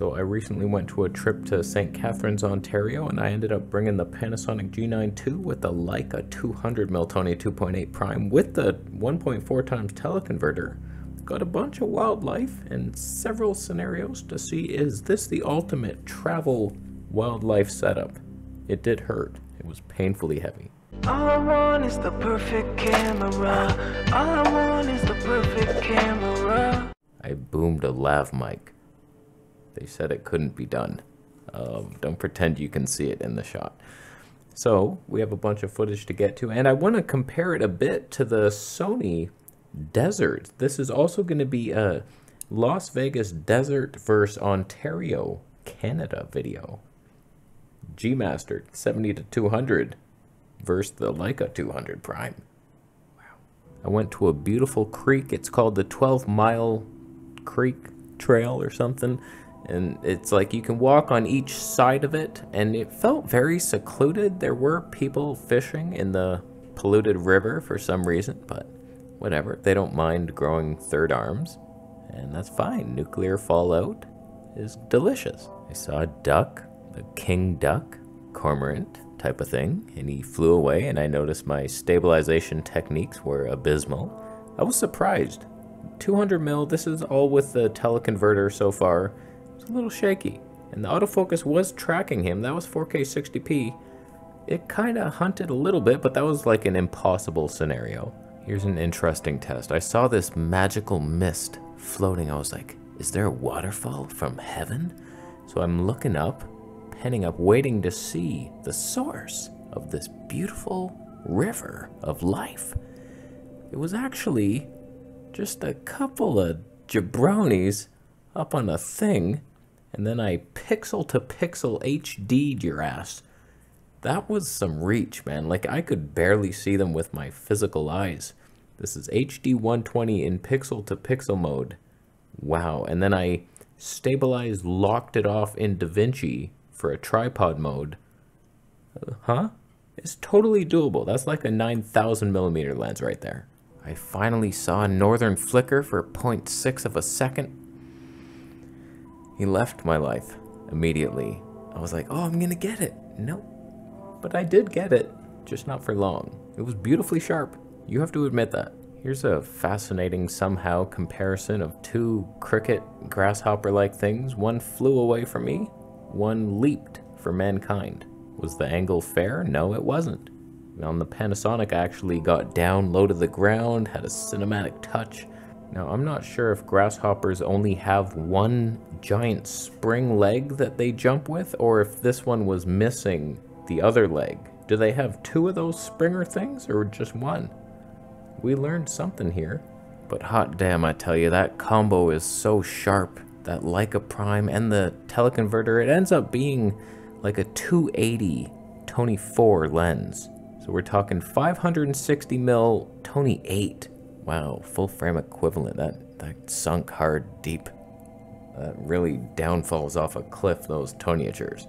So I recently went to a trip to St. Catharines, Ontario, and I ended up bringing the Panasonic G9 II with the Leica 200mm Tony 2.8 Prime with the 1.4 times teleconverter. Got a bunch of wildlife and several scenarios to see is this the ultimate travel wildlife setup. It did hurt. It was painfully heavy. All I want is the perfect camera. All I want is the perfect camera. I boomed a lav mic. They said it couldn't be done. Um, don't pretend you can see it in the shot. So we have a bunch of footage to get to, and I want to compare it a bit to the Sony Desert. This is also going to be a Las Vegas Desert versus Ontario, Canada video. G Master 70 to 200 versus the Leica 200 Prime. Wow. I went to a beautiful creek. It's called the 12 Mile Creek Trail or something and it's like you can walk on each side of it. And it felt very secluded. There were people fishing in the polluted river for some reason but whatever. They don't mind growing third arms. And that's fine. Nuclear fallout is delicious. I saw a duck a king duck cormorant type of thing and he flew away and i noticed my stabilization techniques were abysmal. I was surprised. 200 mil this is all with the teleconverter so far a little shaky. And the autofocus was tracking him. That was 4K 60p. It kind of hunted a little bit, but that was like an impossible scenario. Here's an interesting test. I saw this magical mist floating. I was like, is there a waterfall from heaven? So I'm looking up, penning up, waiting to see the source of this beautiful river of life. It was actually just a couple of jabronis up on a thing and then I pixel to pixel HD'd your ass. That was some reach, man. Like, I could barely see them with my physical eyes. This is HD 120 in pixel to pixel mode. Wow. And then I stabilized, locked it off in DaVinci for a tripod mode. Uh, huh? It's totally doable. That's like a 9000 millimeter lens right there. I finally saw a northern flicker for 0.6 of a second he left my life immediately. I was like, oh, I'm gonna get it. Nope. But I did get it, just not for long. It was beautifully sharp. You have to admit that. Here's a fascinating somehow comparison of two cricket grasshopper-like things. One flew away from me, one leaped for mankind. Was the angle fair? No, it wasn't. On the Panasonic, I actually got down low to the ground, had a cinematic touch, now, I'm not sure if grasshoppers only have one giant spring leg that they jump with, or if this one was missing the other leg. Do they have two of those springer things, or just one? We learned something here. But hot damn, I tell you, that combo is so sharp. That Leica Prime and the teleconverter, it ends up being like a 280 Tony 4 lens. So we're talking 560 mil Tony 8 Wow, full frame equivalent. That that sunk hard deep. That really downfalls off a cliff, those toniatures.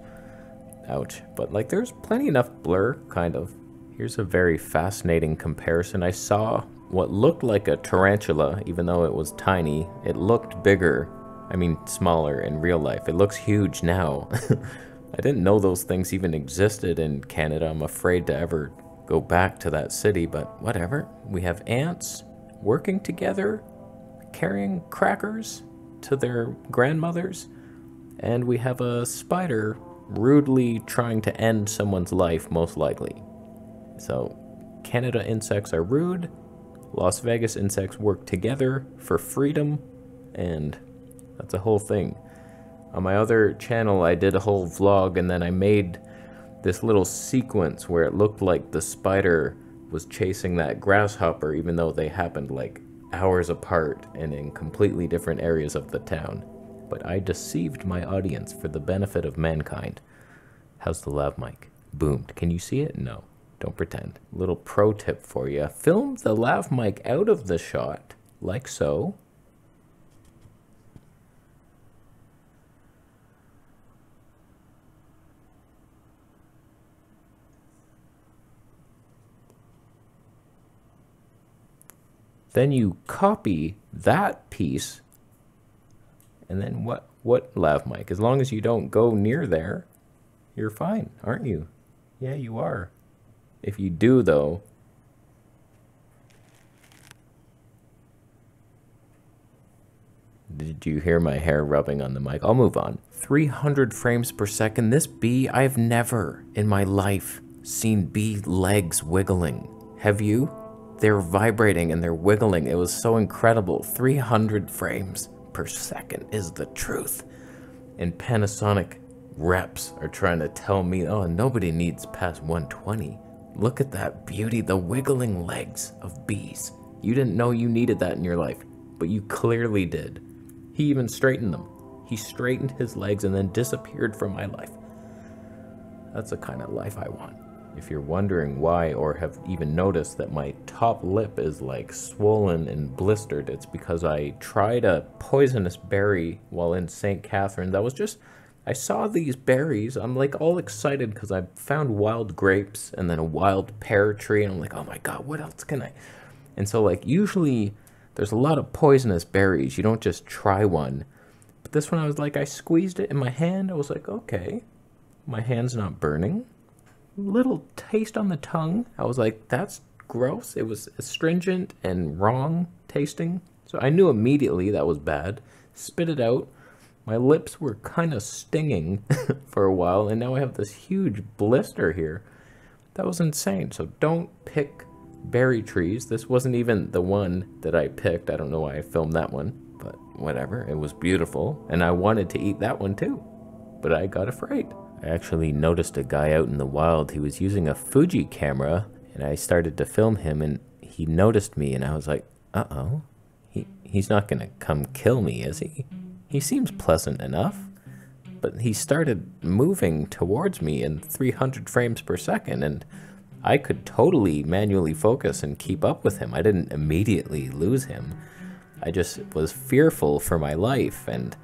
Ouch. But like there's plenty enough blur, kind of. Here's a very fascinating comparison. I saw what looked like a tarantula, even though it was tiny. It looked bigger. I mean, smaller in real life. It looks huge now. I didn't know those things even existed in Canada. I'm afraid to ever go back to that city, but whatever. We have ants, working together, carrying crackers to their grandmothers, and we have a spider rudely trying to end someone's life, most likely. So, Canada insects are rude, Las Vegas insects work together for freedom, and that's a whole thing. On my other channel, I did a whole vlog, and then I made this little sequence where it looked like the spider was chasing that grasshopper even though they happened like hours apart and in completely different areas of the town. But I deceived my audience for the benefit of mankind. How's the lav mic? Boomed. Can you see it? No. Don't pretend. Little pro tip for you. Film the lav mic out of the shot, like so, Then you copy that piece And then what? What lav mic? As long as you don't go near there, you're fine, aren't you? Yeah, you are. If you do, though, Did you hear my hair rubbing on the mic? I'll move on. 300 frames per second. This bee, I've never in my life seen bee legs wiggling. Have you? They're vibrating and they're wiggling. It was so incredible. 300 frames per second is the truth. And Panasonic reps are trying to tell me, oh, nobody needs past 120. Look at that beauty, the wiggling legs of bees. You didn't know you needed that in your life, but you clearly did. He even straightened them. He straightened his legs and then disappeared from my life. That's the kind of life I want. If you're wondering why or have even noticed that my top lip is like swollen and blistered, it's because I tried a poisonous berry while in St. Catherine. That was just, I saw these berries. I'm like all excited because I found wild grapes and then a wild pear tree. And I'm like, oh my God, what else can I? And so, like, usually there's a lot of poisonous berries. You don't just try one. But this one, I was like, I squeezed it in my hand. I was like, okay, my hand's not burning. Little taste on the tongue. I was like, that's gross. It was astringent and wrong tasting. So I knew immediately that was bad. Spit it out. My lips were kind of stinging for a while, and now I have this huge blister here. That was insane. So don't pick berry trees. This wasn't even the one that I picked. I don't know why I filmed that one, but whatever. It was beautiful, and I wanted to eat that one too, but I got afraid. I actually noticed a guy out in the wild. He was using a Fuji camera, and I started to film him, and he noticed me, and I was like, uh-oh. He, he's not to come kill me, is he? He seems pleasant enough. But he started moving towards me in 300 frames per second, and I could totally manually focus and keep up with him. I didn't immediately lose him. I just was fearful for my life and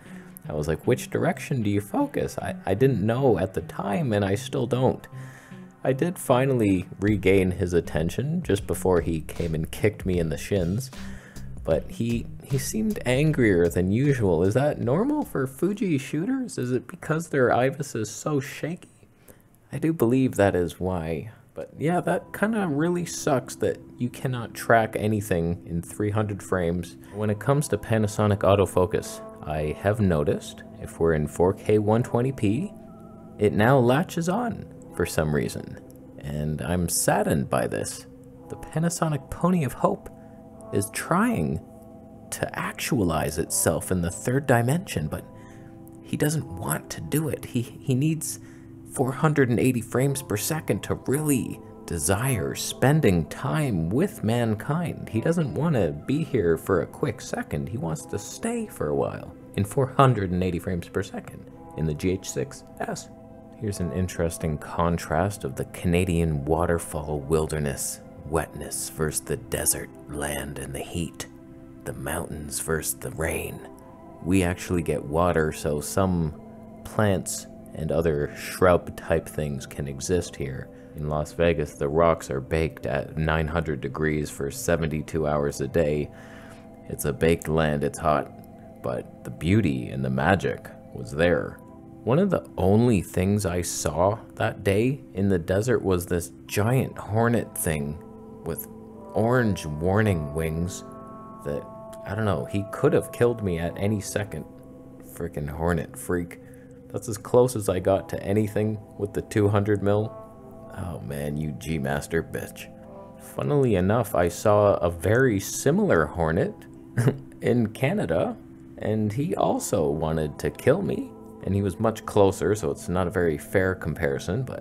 I was like, which direction do you focus? I, I didn't know at the time and I still don't. I did finally regain his attention just before he came and kicked me in the shins, but he he seemed angrier than usual. Is that normal for Fuji shooters? Is it because their IBIS is so shaky? I do believe that is why. But yeah, that kind of really sucks that you cannot track anything in 300 frames. When it comes to Panasonic autofocus, I have noticed if we're in 4K 120p, it now latches on for some reason. And I'm saddened by this. The Panasonic Pony of Hope is trying to actualize itself in the third dimension, but he doesn't want to do it. He, he needs 480 frames per second to really desire spending time with mankind. He doesn't want to be here for a quick second. He wants to stay for a while in 480 frames per second in the GH6S. Here's an interesting contrast of the Canadian waterfall wilderness, wetness versus the desert land and the heat, the mountains versus the rain. We actually get water, so some plants and other shrub type things can exist here. In Las Vegas, the rocks are baked at 900 degrees for 72 hours a day. It's a baked land, it's hot, but the beauty and the magic was there. One of the only things I saw that day in the desert was this giant hornet thing with orange warning wings that, I don't know, he could have killed me at any second. Freaking hornet freak. That's as close as I got to anything with the 200 mil. Oh man, you G-Master bitch. Funnily enough, I saw a very similar Hornet in Canada, and he also wanted to kill me. And he was much closer, so it's not a very fair comparison, but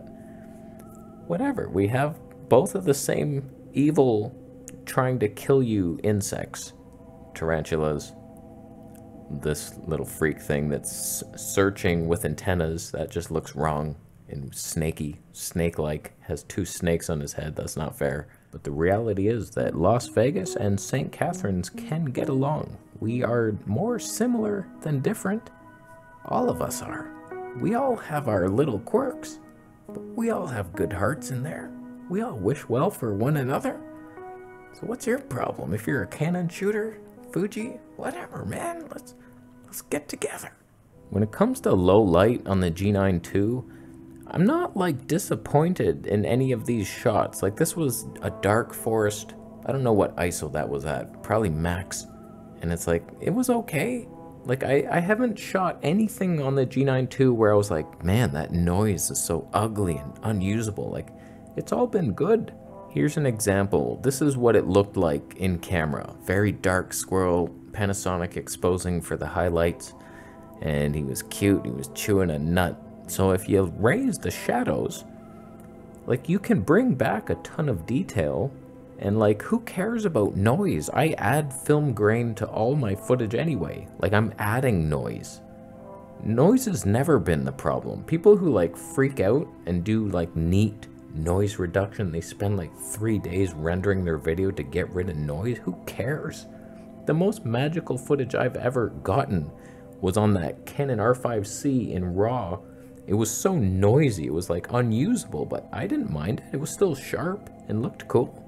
whatever. We have both of the same evil trying to kill you insects, tarantulas, this little freak thing that's searching with antennas that just looks wrong and snaky, snake-like, has two snakes on his head. That's not fair. But the reality is that Las Vegas and St. Catharines can get along. We are more similar than different. All of us are. We all have our little quirks, but we all have good hearts in there. We all wish well for one another. So what's your problem? If you're a Canon shooter, Fuji, whatever, man. Let's Let's get together. When it comes to low light on the G9 II, I'm not like disappointed in any of these shots. Like this was a dark forest. I don't know what ISO that was at, probably max. And it's like, it was okay. Like I, I haven't shot anything on the G9 II where I was like, man, that noise is so ugly and unusable. Like it's all been good. Here's an example. This is what it looked like in camera. Very dark squirrel, Panasonic exposing for the highlights. And he was cute, he was chewing a nut. So if you raise the shadows, like you can bring back a ton of detail and like who cares about noise? I add film grain to all my footage anyway. Like I'm adding noise. Noise has never been the problem. People who like freak out and do like neat noise reduction, they spend like three days rendering their video to get rid of noise. Who cares? The most magical footage I've ever gotten was on that Canon R5C in RAW it was so noisy, it was like unusable, but I didn't mind it. It was still sharp and looked cool.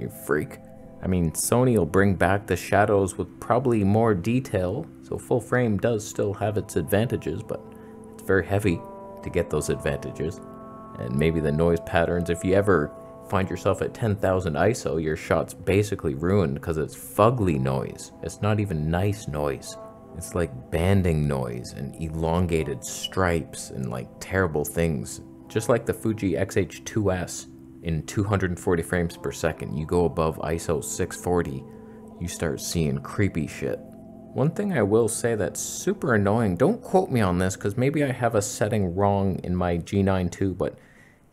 You freak. I mean, Sony will bring back the shadows with probably more detail, so full frame does still have its advantages, but it's very heavy to get those advantages. And maybe the noise patterns, if you ever find yourself at 10,000 ISO, your shot's basically ruined because it's fugly noise. It's not even nice noise. It's like banding noise and elongated stripes and like terrible things. Just like the Fuji X-H2S in 240 frames per second, you go above ISO 640, you start seeing creepy shit. One thing I will say that's super annoying, don't quote me on this because maybe I have a setting wrong in my G9 II, but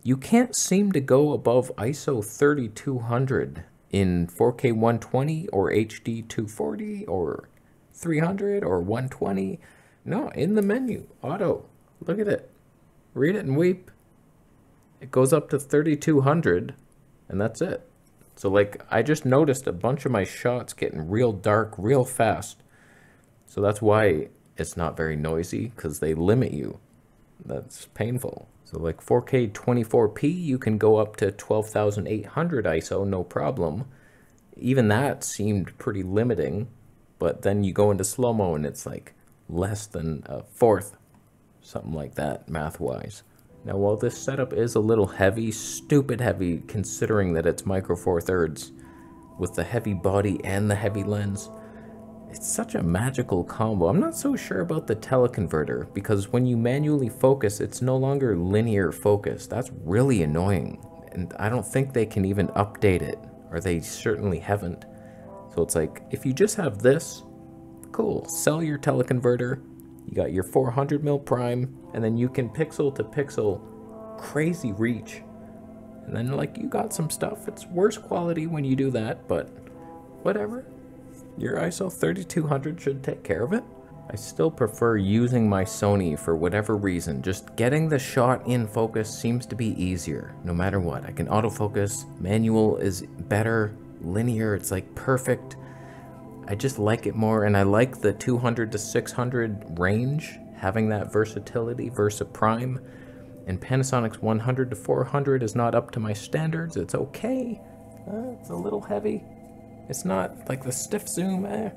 you can't seem to go above ISO 3200 in 4K 120 or HD 240 or 300 or 120. No, in the menu, auto. Look at it. Read it and weep. It goes up to 3200 and that's it. So like I just noticed a bunch of my shots getting real dark real fast. So that's why it's not very noisy because they limit you. That's painful. So like 4K 24p, you can go up to 12,800 ISO, no problem. Even that seemed pretty limiting but then you go into slow-mo and it's like less than a fourth, something like that math-wise. Now while this setup is a little heavy, stupid heavy considering that it's micro four thirds, with the heavy body and the heavy lens, it's such a magical combo. I'm not so sure about the teleconverter because when you manually focus, it's no longer linear focus. That's really annoying. And I don't think they can even update it, or they certainly haven't. So it's like, if you just have this, cool, sell your teleconverter, you got your 400 mil prime, and then you can pixel to pixel crazy reach. And then like you got some stuff, it's worse quality when you do that, but whatever. Your ISO 3200 should take care of it. I still prefer using my Sony for whatever reason. Just getting the shot in focus seems to be easier, no matter what. I can autofocus, manual is better, linear, it's like perfect. I just like it more, and I like the 200 to 600 range, having that versatility versus Prime. And Panasonic's 100 to 400 is not up to my standards. It's okay. Uh, it's a little heavy. It's not like the stiff zoom. Eh.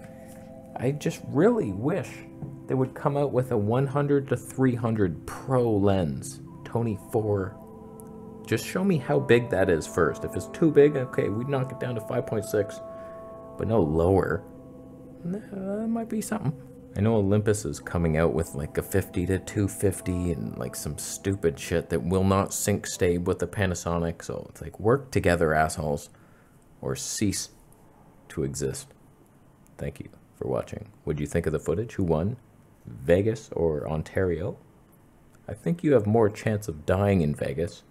I just really wish they would come out with a 100 to 300 Pro lens. Tony 4 just show me how big that is first. If it's too big, okay, we'd knock it down to 5.6, but no lower. That might be something. I know Olympus is coming out with like a 50 to 250 and like some stupid shit that will not sync stay with the Panasonic, so it's like work together, assholes, or cease to exist. Thank you for watching. What do you think of the footage? Who won? Vegas or Ontario? I think you have more chance of dying in Vegas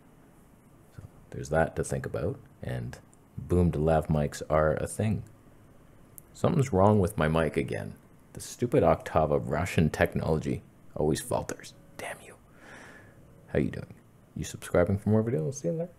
So there's that to think about. And boomed lav mics are a thing. Something's wrong with my mic again. The stupid Oktava Russian technology always falters. Damn you. How you doing? You subscribing for more videos? See you there.